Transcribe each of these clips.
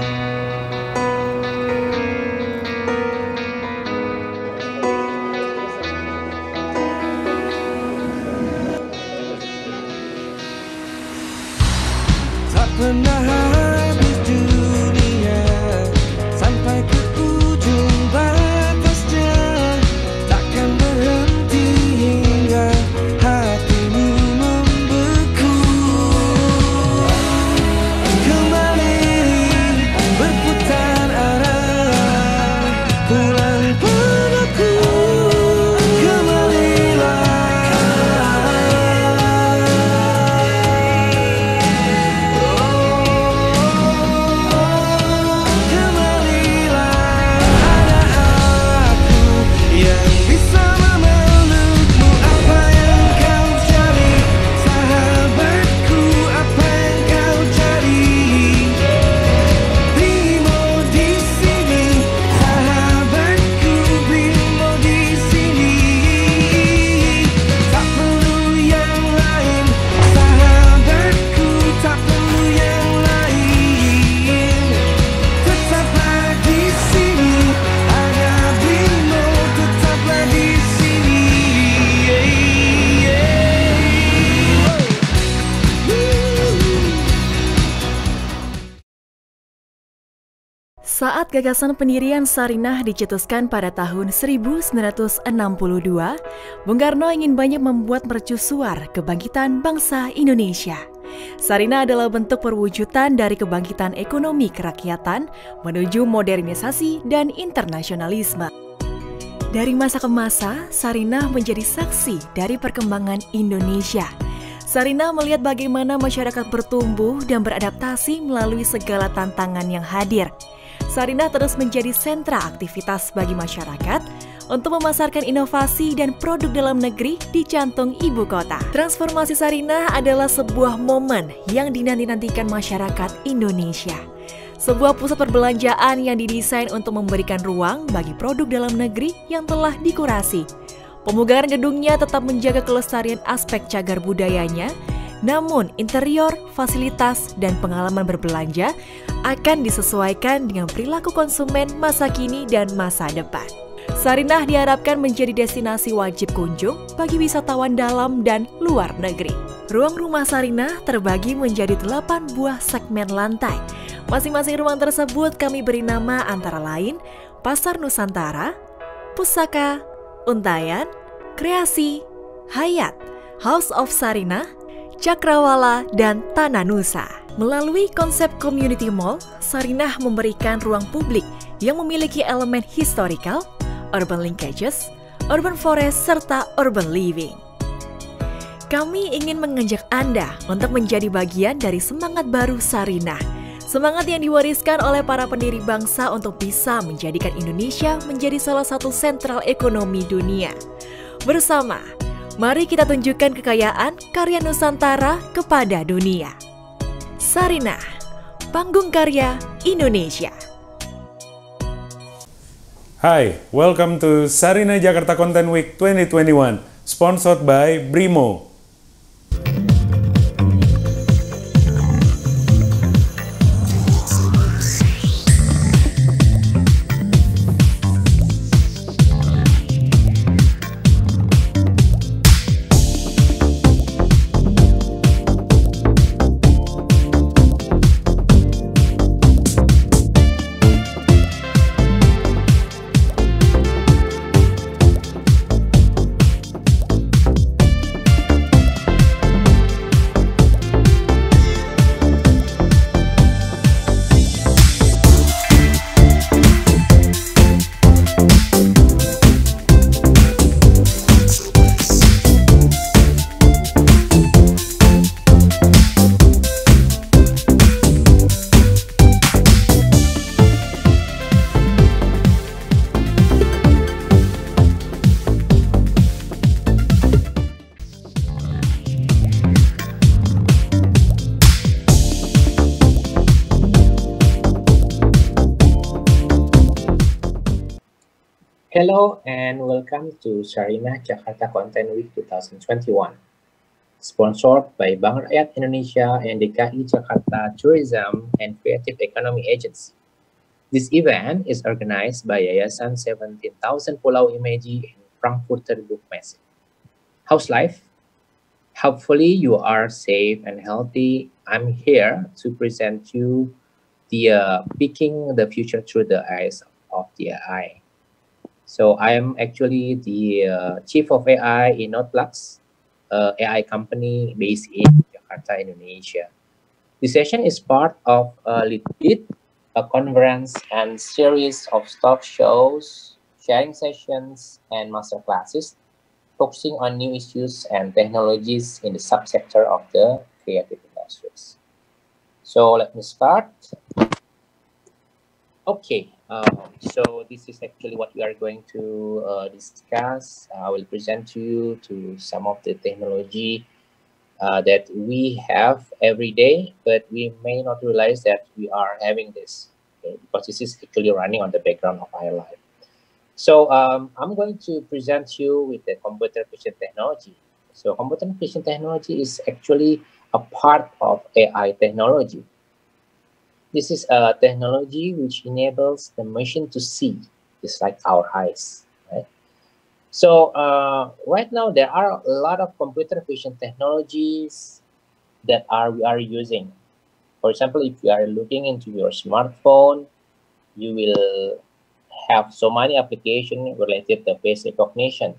Tak Gagasan pendirian Sarinah dicetuskan pada tahun 1962, Bung Karno ingin banyak membuat mercusuar kebangkitan bangsa Indonesia. Sarinah adalah bentuk perwujudan dari kebangkitan ekonomi kerakyatan menuju modernisasi dan internasionalisme. Dari masa ke masa, Sarinah menjadi saksi dari perkembangan Indonesia. Sarinah melihat bagaimana masyarakat bertumbuh dan beradaptasi melalui segala tantangan yang hadir. Sarinah terus menjadi sentra aktivitas bagi masyarakat untuk memasarkan inovasi dan produk dalam negeri di jantung ibu kota. Transformasi Sarinah adalah sebuah momen yang dinanti-nantikan masyarakat Indonesia. Sebuah pusat perbelanjaan yang didesain untuk memberikan ruang bagi produk dalam negeri yang telah dikurasi. Pemugaran gedungnya tetap menjaga kelestarian aspek cagar budayanya, namun interior, fasilitas, dan pengalaman berbelanja akan disesuaikan dengan perilaku konsumen masa kini dan masa depan. Sarinah diharapkan menjadi destinasi wajib kunjung bagi wisatawan dalam dan luar negeri. Ruang rumah Sarinah terbagi menjadi 8 buah segmen lantai. Masing-masing ruang tersebut kami beri nama antara lain Pasar Nusantara, Pusaka, Untayan, Kreasi, Hayat, House of Sarinah, Cakrawala, dan Tanah Nusa. Melalui konsep community mall, Sarinah memberikan ruang publik yang memiliki elemen historical, urban linkages, urban forest, serta urban living. Kami ingin mengajak Anda untuk menjadi bagian dari semangat baru Sarinah. Semangat yang diwariskan oleh para pendiri bangsa untuk bisa menjadikan Indonesia menjadi salah satu sentral ekonomi dunia. Bersama, mari kita tunjukkan kekayaan karya Nusantara kepada dunia. Sarinah, panggung karya Indonesia. Hi, welcome to Sarina Jakarta Content Week 2021, sponsored by Brimo. Hello and welcome to Sarinah Jakarta Content Week 2021. sponsored by Bank Rakyat Indonesia and DKI Jakarta Tourism and Creative Economy Agency. This event is organized by Yayasan 17,000 Pulau Imaji and Frankfurter Buchmesse. How's life? Hopefully you are safe and healthy. I'm here to present you the uh, picking the future through the eyes of the AI. So I am actually the uh, chief of AI in Nodeflux, uh, AI company based in Jakarta, Indonesia. This session is part of a LitBeat, a conference and series of talk shows, sharing sessions, and master classes focusing on new issues and technologies in the subsector of the creative industries. So let me start. Okay, um, so this is actually what we are going to uh, discuss. I will present to you to some of the technology uh, that we have every day, but we may not realize that we are having this okay, because this is actually running on the background of our life. So um, I'm going to present you with the computer vision technology. So computer vision technology is actually a part of AI technology. This is a technology which enables the machine to see, just like our eyes, right? So uh, right now there are a lot of computer vision technologies that are we are using. For example, if you are looking into your smartphone, you will have so many applications related to face recognition.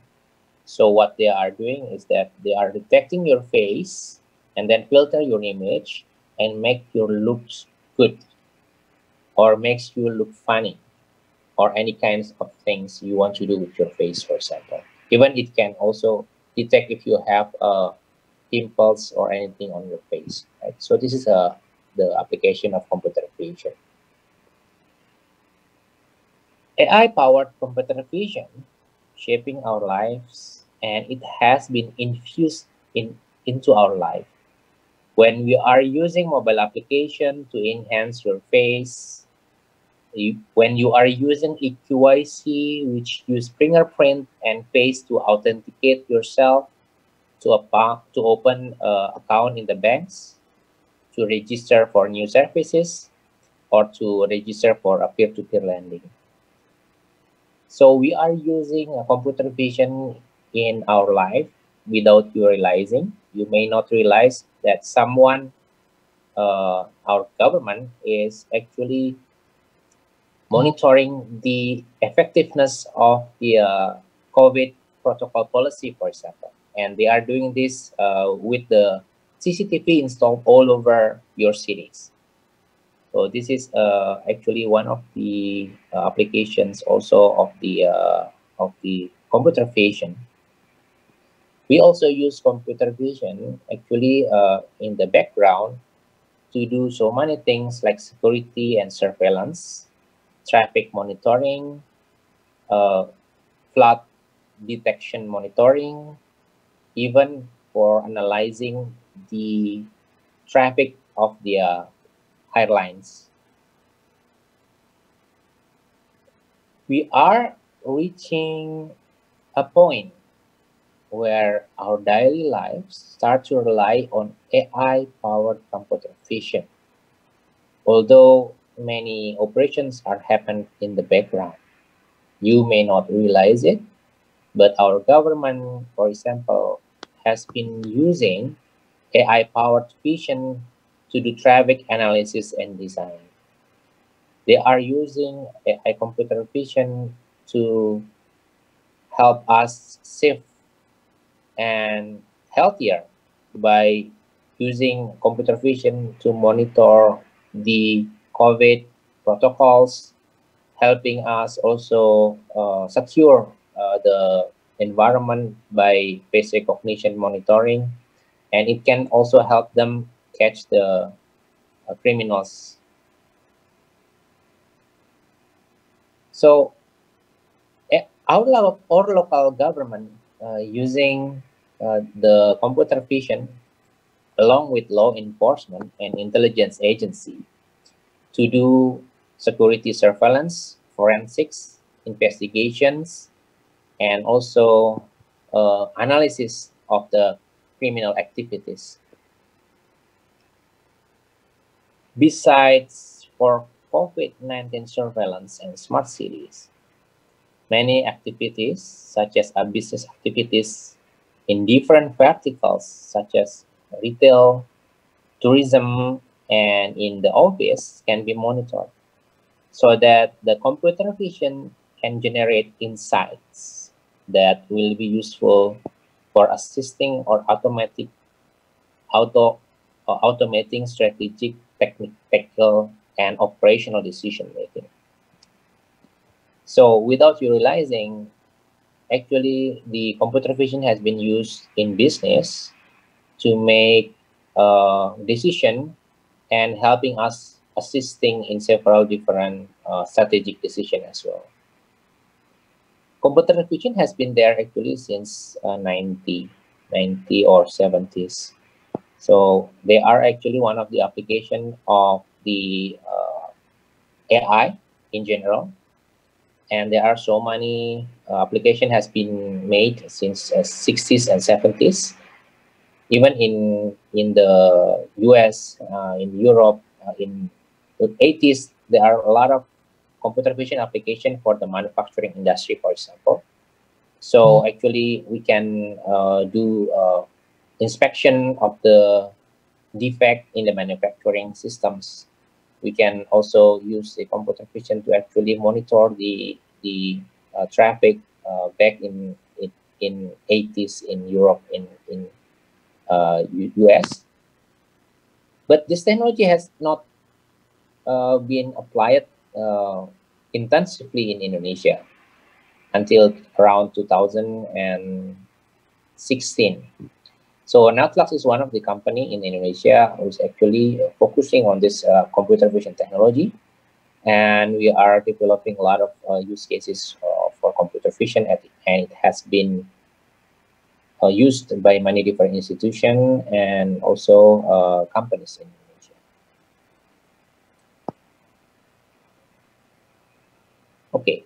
So what they are doing is that they are detecting your face and then filter your image and make your looks good or makes you look funny or any kinds of things you want to do with your face, for example. Even it can also detect if you have a pimples or anything on your face. Right? So this is a the application of computer vision. AI-powered computer vision shaping our lives and it has been infused in into our life. When we are using mobile application to enhance your face, when you are using eKYC, which use fingerprint and face to authenticate yourself to, a, to open an account in the banks, to register for new services, or to register for a peer-to-peer lending. So we are using a computer vision in our life without you realizing. You may not realize that someone, uh, our government, is actually monitoring the effectiveness of the uh, COVID protocol policy, for example. And they are doing this uh, with the CCTV installed all over your cities. So this is uh, actually one of the uh, applications also of the uh, of the computer vision. We also use computer vision actually uh, in the background to do so many things like security and surveillance, traffic monitoring, uh, flood detection monitoring, even for analyzing the traffic of the uh, airlines. We are reaching a point where our daily lives start to rely on AI-powered computer vision. Although many operations are happening in the background, you may not realize it, but our government, for example, has been using AI-powered vision to do traffic analysis and design. They are using AI computer vision to help us safe and healthier by using computer vision to monitor the COVID protocols, helping us also uh, secure uh, the environment by face recognition monitoring. And it can also help them catch the uh, criminals. So eh, our, local government using uh, the computer vision along with law enforcement and intelligence agency to do security surveillance, forensics, investigations, and also uh, analysis of the criminal activities. Besides for COVID-19 surveillance and smart cities, many activities such as business activities in different verticals such as retail, tourism, and in the office can be monitored so that the computer vision can generate insights that will be useful for assisting or automatic auto or automating strategic technical and operational decision making so without you realizing actually the computer vision has been used in business to make a decision and helping us assisting in several different uh, strategic decision as well computer vision has been there actually since uh, 90, 90 or 70s. So they are actually one of the application of the uh, AI in general. And there are so many uh, application has been made since uh, 60s and 70s. Even in in the US, uh, in Europe, uh, in the 80s, there are a lot of computer vision application for the manufacturing industry, for example. So actually, we can uh, do uh, inspection of the defect in the manufacturing systems. We can also use the computer vision to actually monitor the the uh, traffic uh, back in, in in 80s in Europe in in uh, US. But this technology has not uh, been applied uh, intensively in Indonesia until around 2016. So Nodeflux is one of the company in Indonesia who's actually focusing on this uh, computer vision technology. And we are developing a lot of uh, use cases uh, for computer vision and it has been uh, used by many different institutions and also uh, companies in Indonesia. Okay.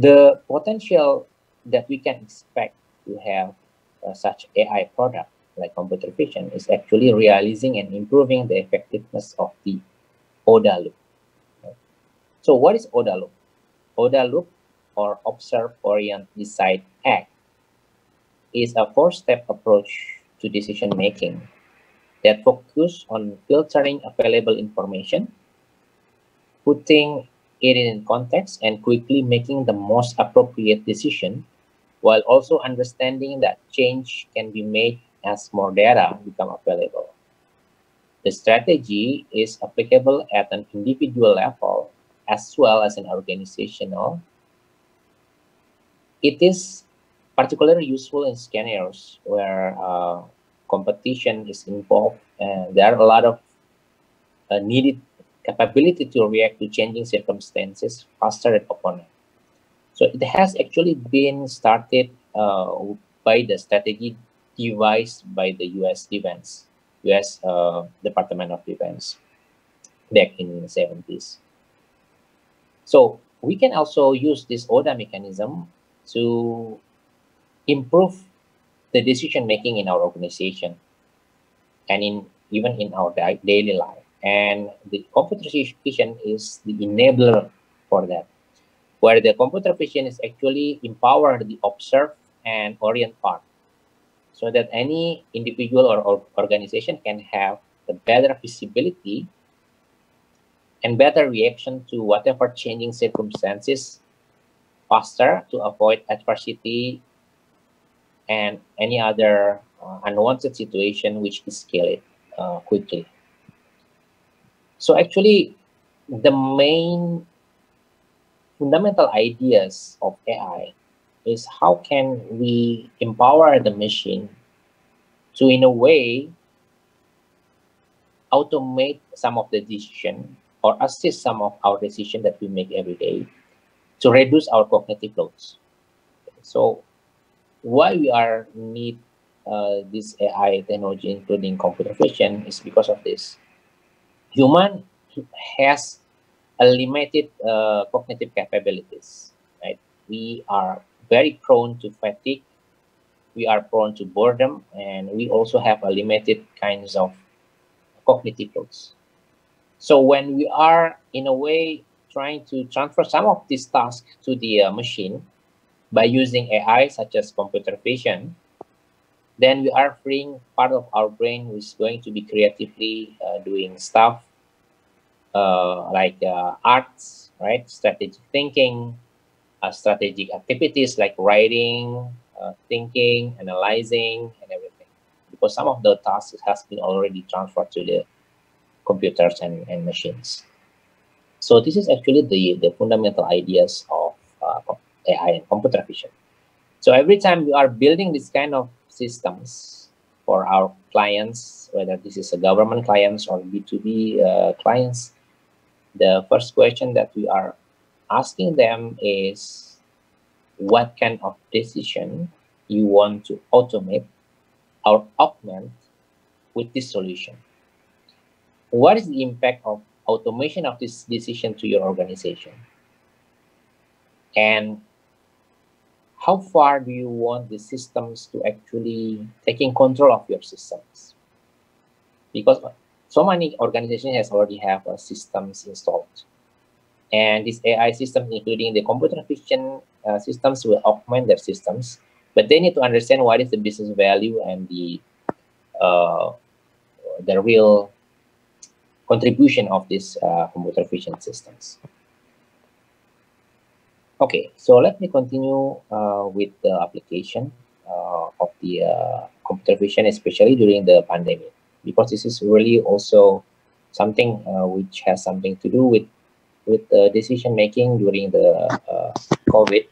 The potential that we can expect to have uh, such AI product like computer vision is actually realizing and improving the effectiveness of the OODA loop. So what is OODA loop? OODA loop or observe, orient, decide, act is a four-step approach to decision making that focus on filtering available information, putting it in context, and quickly making the most appropriate decision, while also understanding that change can be made as more data become available. The strategy is applicable at an individual level as well as an organizational. It is particularly useful in scenarios where uh, competition is involved and there are a lot of uh, needed capability to react to changing circumstances faster than opponent. So it has actually been started uh, by the strategy devised by the U.S. Defense, U.S. Uh, Department of Defense back in the 70s. So we can also use this OODA mechanism to improve the decision making in our organization and in even in our daily life. And the computer vision is the enabler for that, where the computer vision is actually empower the observe and orient part so that any individual or, or organization can have the better visibility and better reaction to whatever changing circumstances faster to avoid adversity and any other uh, unwanted situation which escalate uh, quickly. So actually, the main fundamental ideas of AI is how can we empower the machine to, in a way, automate some of the decision or assist some of our decision that we make every day to reduce our cognitive loads. So why we are need uh, this AI technology, including computer vision, is because of this. Human has a limited uh, cognitive capabilities, right? we are very prone to fatigue, we are prone to boredom, and we also have a limited kinds of cognitive loads. So when we are in a way trying to transfer some of these tasks to the uh, machine by using AI such as computer vision, then we are freeing part of our brain which is going to be creatively uh, doing stuff uh, like uh, arts, right? Strategic thinking, uh, strategic activities like writing, uh, thinking, analyzing, and everything. Because some of the tasks has been already transferred to the computers and, and machines. So this is actually the, the fundamental ideas of uh, AI and computer vision. So every time we are building this kind of systems for our clients, whether this is a government clients or B2B uh, clients, the first question that we are asking them is what kind of decision you want to automate or augment with this solution. What is the impact of automation of this decision to your organization? And how far do you want the systems to actually taking control of your systems? Because so many organizations has already have uh, systems installed. And these AI systems, including the computer vision uh, systems, will augment their systems, but they need to understand what is the business value and the uh, the real contribution of these uh, computer vision systems. Okay, so let me continue uh, with the application uh, of the uh, computer vision, especially during the pandemic because this is really also something uh, which has something to do with with uh, decision making during the uh, COVID,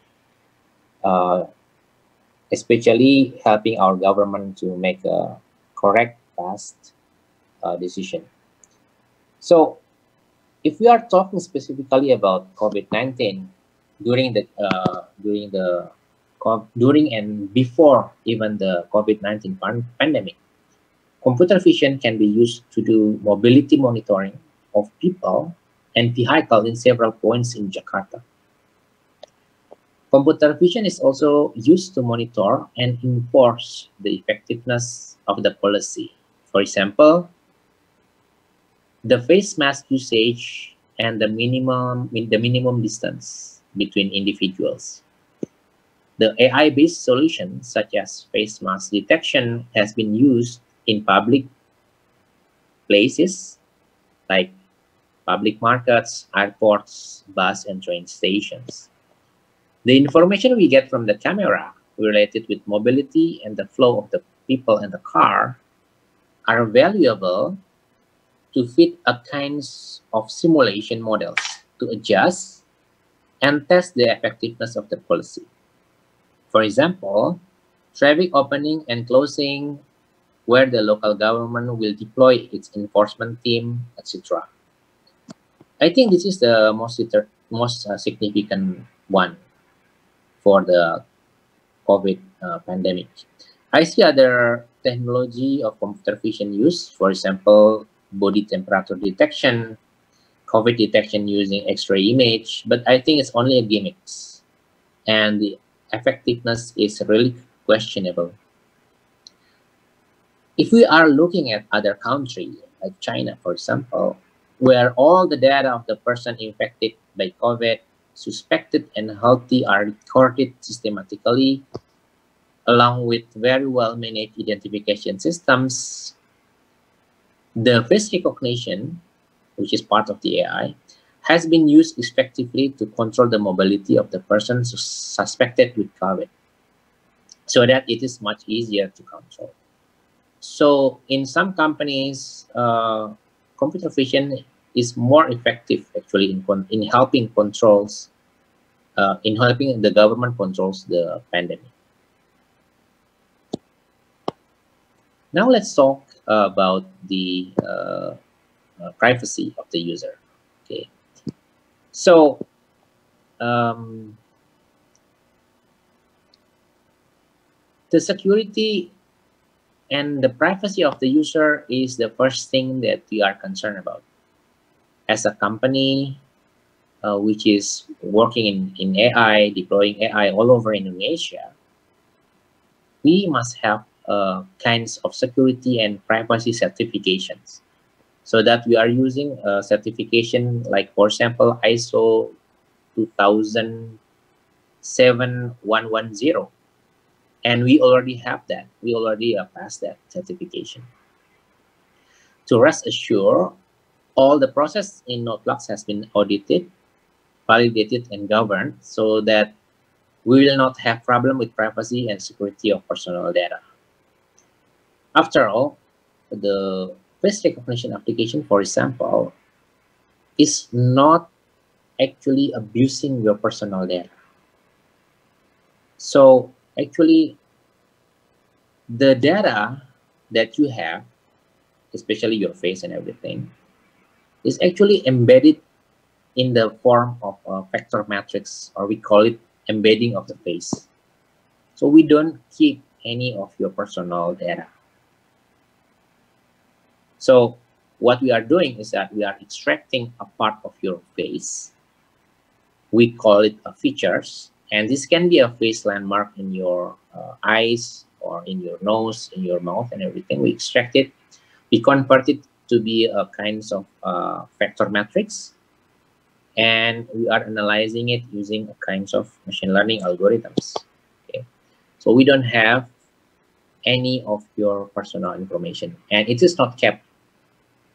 uh, especially helping our government to make a correct, fast decision. So, if we are talking specifically about COVID nineteen during the uh, during the during and before even the COVID nineteen pandemic, Computer vision can be used to do mobility monitoring of people and vehicles in several points in Jakarta. Computer vision is also used to monitor and enforce the effectiveness of the policy. For example, the face mask usage and the minimum the minimum distance between individuals. The AI-based solution, such as face mask detection, has been used in public places like public markets, airports, bus and train stations. The information we get from the camera related with mobility and the flow of the people in the car are valuable to fit a kinds of simulation models to adjust and test the effectiveness of the policy. For example, traffic opening and closing where the local government will deploy its enforcement team, etc. I think this is the most most uh, significant one for the COVID uh, pandemic. I see other technology of computer vision use, for example, body temperature detection, COVID detection using X-ray image, but I think it's only a gimmick, and the effectiveness is really questionable. If we are looking at other countries, like China, for example, where all the data of the person infected by COVID, suspected and healthy are recorded systematically, along with very well managed identification systems, the face recognition, which is part of the AI, has been used effectively to control the mobility of the person suspected with COVID so that it is much easier to control. So in some companies, uh, computer vision is more effective actually in, in helping controls, uh, in helping the government controls the pandemic. Now let's talk about the uh, uh, privacy of the user. Okay, so um, the security and the privacy of the user is the first thing that we are concerned about. As a company, uh, which is working in, in AI, deploying AI all over Indonesia, we must have uh, kinds of security and privacy certifications so that we are using a certification like for example ISO 2707110 and we already have that. We already uh, passed that certification. To rest assure all the process in Nodeflux has been audited validated and governed so that we will not have problem with privacy and security of personal data. After all the face recognition application for example is not actually abusing your personal data so actually the data that you have, especially your face and everything, is actually embedded in the form of a vector matrix, or we call it embedding of the face. So we don't keep any of your personal data. So what we are doing is that we are extracting a part of your face. We call it a features, and this can be a face landmark in your uh, eyes or in your nose, in your mouth and everything. We extract it, we convert it to be a kinds of uh, vector matrix and we are analyzing it using a kinds of machine learning algorithms. Okay, so we don't have any of your personal information and it is not kept.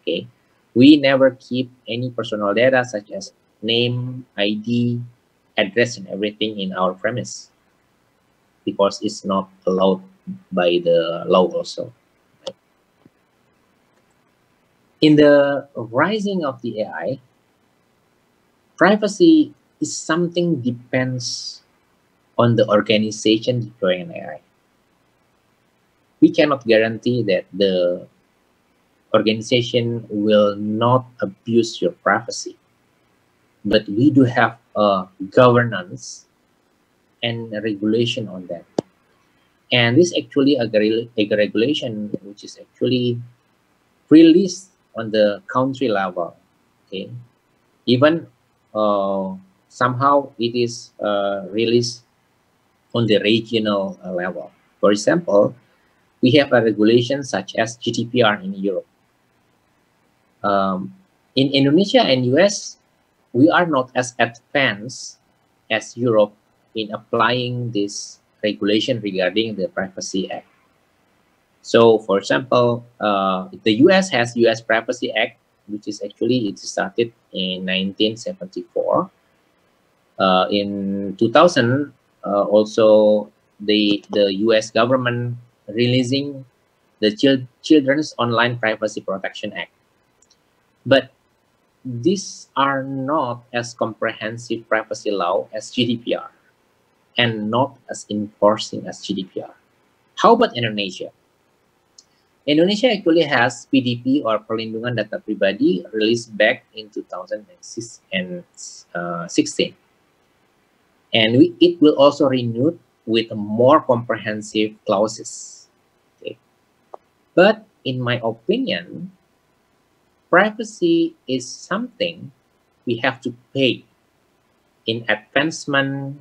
Okay, we never keep any personal data such as name, ID, address, and everything in our premise because it's not allowed by the law also. In the rising of the AI, privacy is something depends on the organization deploying an AI. We cannot guarantee that the organization will not abuse your privacy, but we do have a governance and regulation on that. And this actually a, a regulation which is actually released on the country level. Okay, even uh, somehow it is uh, released on the regional uh, level. For example, we have a regulation such as GDPR in Europe. Um, in Indonesia and US, we are not as advanced as Europe in applying this regulation regarding the Privacy Act. So, for example, uh, the U.S. has U.S. Privacy Act, which is actually it started in 1974. Uh, in 2000, uh, also the the U.S. government releasing the Chil Children's Online Privacy Protection Act. But these are not as comprehensive privacy law as GDPR and not as enforcing as GDPR. How about Indonesia? Indonesia actually has PDP or Perlindungan Data Pribadi released back in 2016. Uh, and we, it will also renewed with more comprehensive clauses. Okay. But in my opinion, privacy is something we have to pay in advancement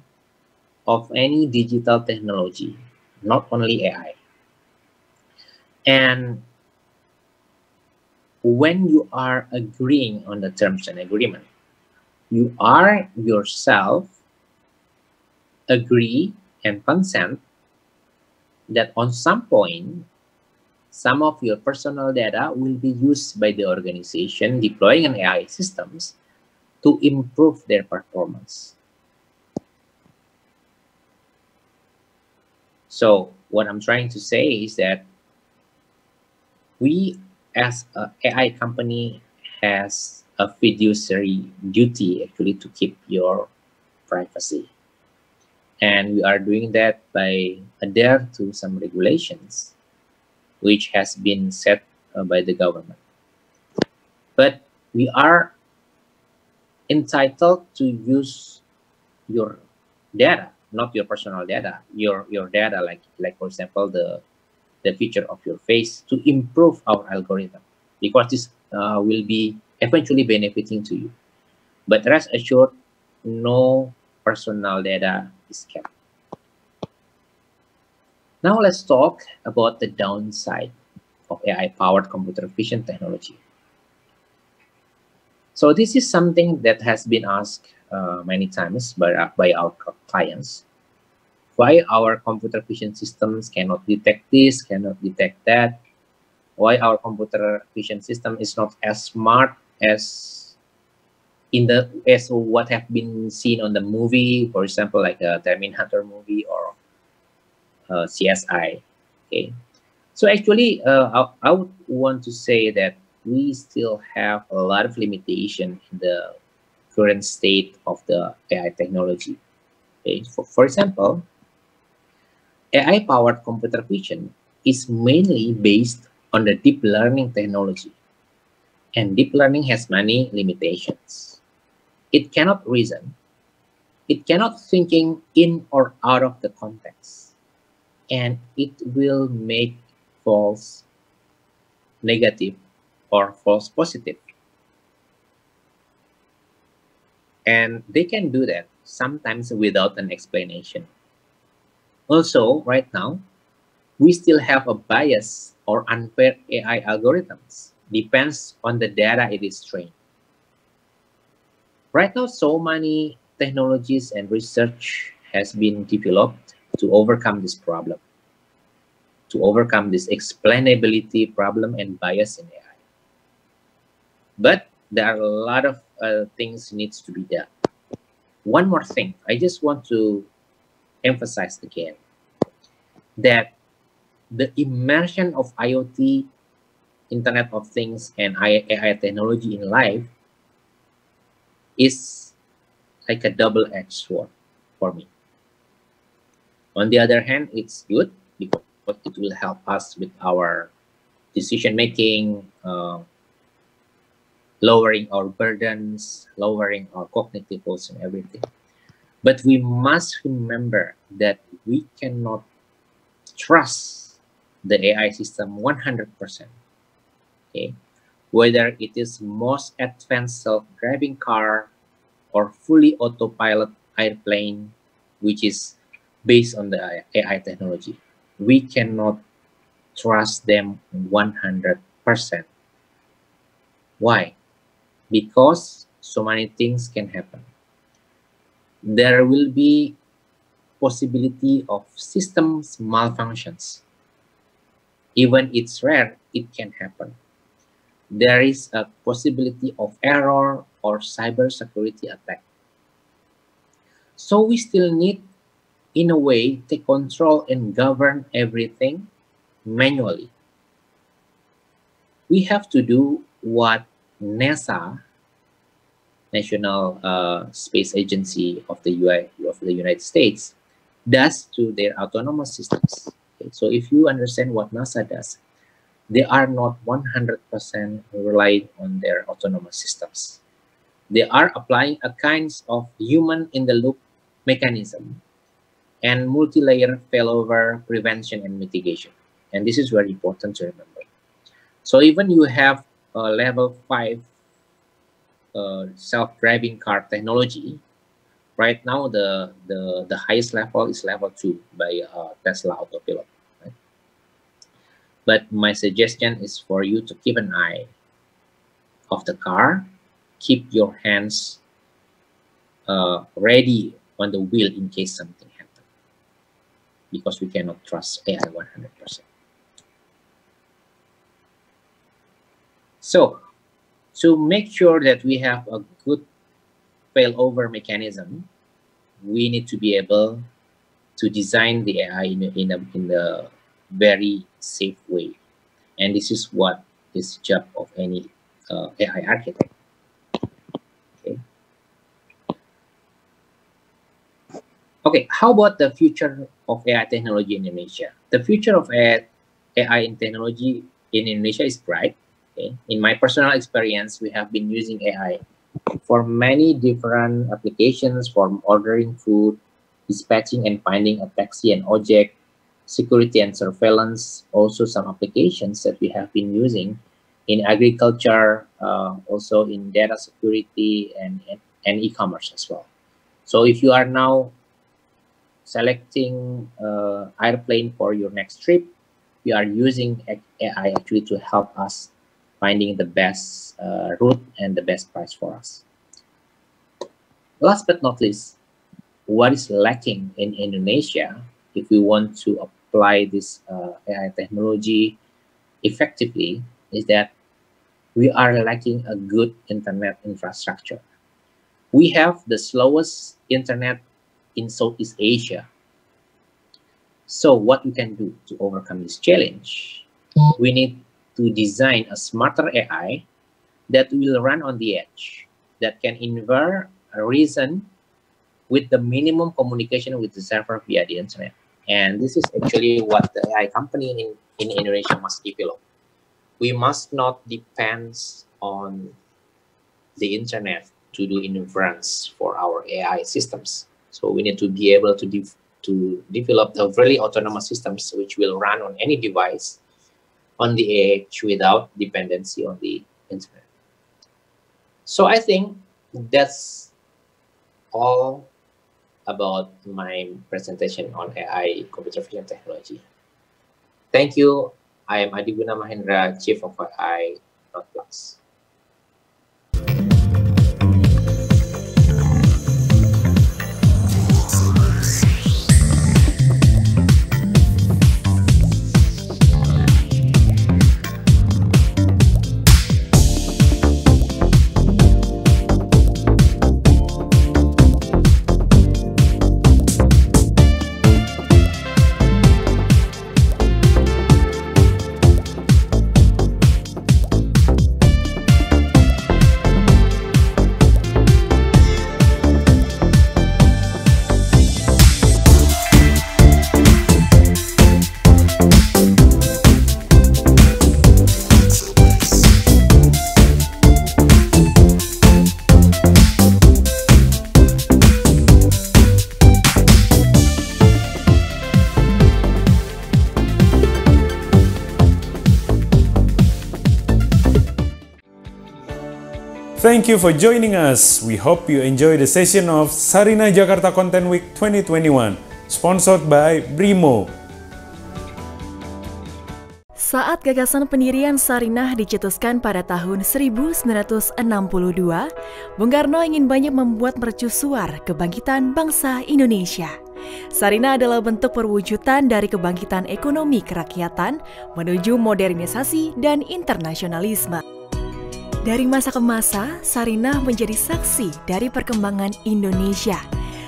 of any digital technology, not only AI. And when you are agreeing on the terms and agreement, you are yourself agree and consent that on some point, some of your personal data will be used by the organization deploying an AI systems to improve their performance. So what I'm trying to say is that we as an AI company has a fiduciary duty actually to keep your privacy. And we are doing that by adhere to some regulations which has been set uh, by the government. But we are entitled to use your data not your personal data, your your data, like like for example the the feature of your face to improve our algorithm because this uh, will be eventually benefiting to you. But rest assured, no personal data is kept. Now let's talk about the downside of AI-powered computer vision technology. So this is something that has been asked uh, many times by, uh, by our clients. Why our computer vision systems cannot detect this, cannot detect that? Why our computer vision system is not as smart as in the as what have been seen on the movie, for example, like a Terminator movie or uh, CSI. Okay, so actually, uh, I, I would want to say that we still have a lot of limitation in the current state of the AI technology. Okay, for, for example, AI-powered computer vision is mainly based on the deep learning technology. And deep learning has many limitations. It cannot reason. It cannot thinking in or out of the context. And it will make false negative or false positive. And they can do that sometimes without an explanation. Also, right now, we still have a bias or unfair AI algorithms. Depends on the data it is trained. Right now, so many technologies and research has been developed to overcome this problem, to overcome this explainability problem and bias in AI. But there are a lot of uh, things needs to be done. One more thing, I just want to emphasize again that the immersion of IoT, Internet of Things, and AI technology in life is like a double-edged sword for me. On the other hand, it's good because it will help us with our decision making, uh, lowering our burdens, lowering our cognitive loads and everything. But we must remember that we cannot trust the AI system 100%. Okay, whether it is most advanced self-driving car or fully autopilot airplane, which is based on the AI technology, we cannot trust them 100%. Why? Because so many things can happen. There will be possibility of systems malfunctions. Even it's rare, it can happen. There is a possibility of error or cybersecurity attack. So we still need, in a way, to control and govern everything manually. We have to do what NASA, National uh, Space Agency of the UI of the United States, does to their autonomous systems. Okay, so if you understand what NASA does, they are not 100% relied on their autonomous systems. They are applying a kinds of human in the loop mechanism and multi-layer failover prevention and mitigation. And this is very important to remember. So even you have a level five uh, self-driving car technology, right now the the the highest level is level two by uh, Tesla Autopilot. Right? But my suggestion is for you to keep an eye of the car, keep your hands uh, ready on the wheel in case something because we cannot trust AI 100%. So, to make sure that we have a good failover mechanism, we need to be able to design the AI in a, in a, in a very safe way. And this is what is job of any uh, AI architect. Okay. Okay, how about the future of AI technology in Indonesia? The future of AI, AI in technology in Indonesia is bright. Okay. In my personal experience, we have been using AI for many different applications from ordering food, dispatching and finding a taxi and object, security and surveillance, also some applications that we have been using in agriculture, uh, also in data security and, and and e-commerce as well. So if you are now selecting uh, airplane for your next trip, we are using AI actually to help us finding the best uh, route and the best price for us. Last but not least, what is lacking in Indonesia if we want to apply this uh, AI technology effectively is that we are lacking a good internet infrastructure. We have the slowest internet in Southeast Asia. So what we can do to overcome this challenge, we need to design a smarter AI that will run on the edge, that can infer a reason with the minimum communication with the server via the internet. And this is actually what the AI company in, in Indonesia must develop. We must not depend on the internet to do inference for our AI systems. So we need to be able to, de to develop the really autonomous systems which will run on any device on the edge without dependency on the internet. So I think that's all about my presentation on AI computer vision technology. Thank you. I am Adiguna Mahendra, Chief of AI Nodeflux. Thank you for joining us. We hope you enjoy the session of Sarina Jakarta Content Week 2021, sponsored by Brimo. Saat gagasan pendirian Sarinah dicetuskan pada tahun 1962, Bung Karno ingin banyak membuat mercusuar kebangkitan bangsa Indonesia. Sarinah adalah bentuk perwujudan dari kebangkitan ekonomi kerakyatan menuju modernisasi dan internasionalisme. Dari masa ke masa, Sarinah menjadi saksi dari perkembangan Indonesia.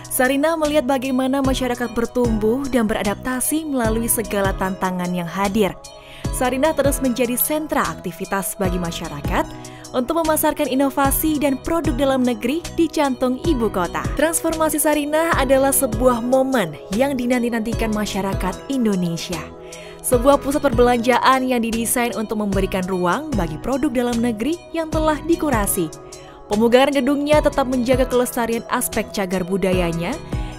Sarinah melihat bagaimana masyarakat bertumbuh dan beradaptasi melalui segala tantangan yang hadir. Sarinah terus menjadi sentra aktivitas bagi masyarakat untuk memasarkan inovasi dan produk dalam negeri di jantung ibu kota. Transformasi Sarinah adalah sebuah momen yang dinanti-nantikan masyarakat Indonesia sebuah pusat perbelanjaan yang didesain untuk memberikan ruang bagi produk dalam negeri yang telah dikurasi. Pemugaran gedungnya tetap menjaga kelestarian aspek cagar budayanya,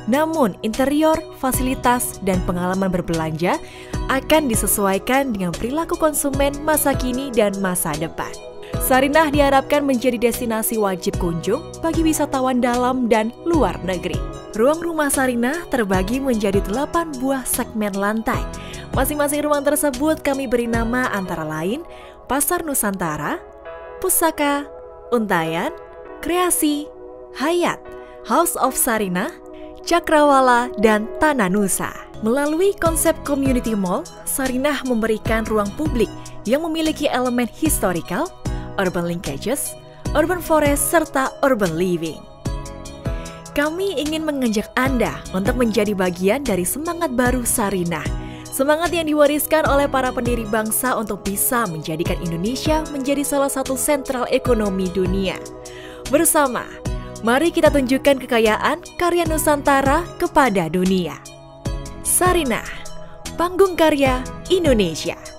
namun interior, fasilitas, dan pengalaman berbelanja akan disesuaikan dengan perilaku konsumen masa kini dan masa depan. Sarinah diharapkan menjadi destinasi wajib kunjung bagi wisatawan dalam dan luar negeri. Ruang rumah Sarinah terbagi menjadi delapan buah segmen lantai Masing-masing ruang tersebut kami beri nama antara lain Pasar Nusantara, Pusaka, Untayan, Kreasi, Hayat, House of Sarina, Cakrawala, dan Tanah Nusa. Melalui konsep Community Mall, Sarinah memberikan ruang publik yang memiliki elemen historical, urban linkages, urban forest, serta urban living. Kami ingin mengajak Anda untuk menjadi bagian dari semangat baru Sarinah Semangat yang diwariskan oleh para pendiri bangsa untuk bisa menjadikan Indonesia menjadi salah satu sentral ekonomi dunia. Bersama, mari kita tunjukkan kekayaan karya Nusantara kepada dunia. Sarinah, Panggung Karya Indonesia.